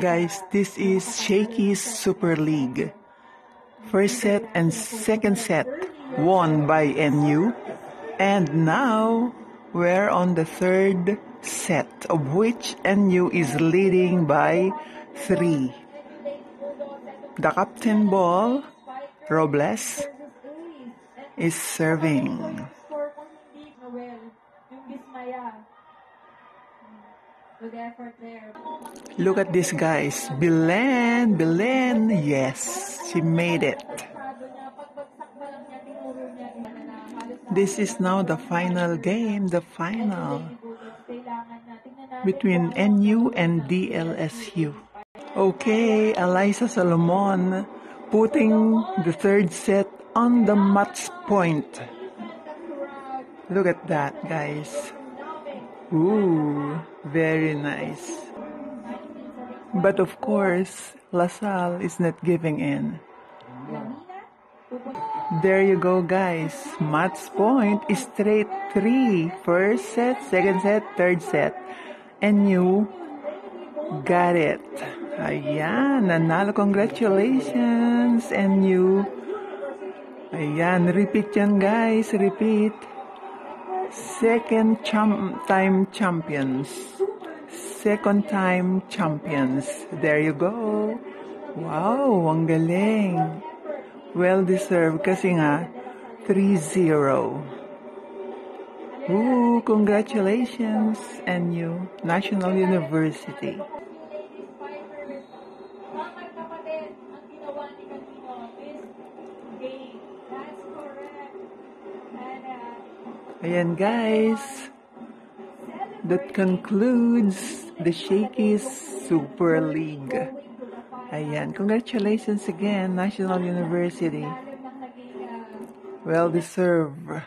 Guys, this is Shakey's Super League. First set and second set won by NU. And now we're on the third set, of which NU is leading by three. The captain ball, Robles, is serving. Look at this, guys. Belen, Belen. Yes, she made it. This is now the final game, the final between NU and DLSU. Okay, Eliza Solomon putting the third set on the match point. Look at that, guys. Ooh, very nice. But of course, LaSalle is not giving in. There you go, guys. Match point is straight three. First set, second set, third set. And you got it. Ayan, nanalo. Congratulations. And you. Ayan, repeat yan, guys. Repeat. Second cham- time champions. Second time champions. There you go. Wow, ang galing. Well deserved kasi nga 3-0. Ooh, congratulations NU National University. Ayan guys, that concludes the Shakey's Super League. Ayan, congratulations again National University. Well deserved.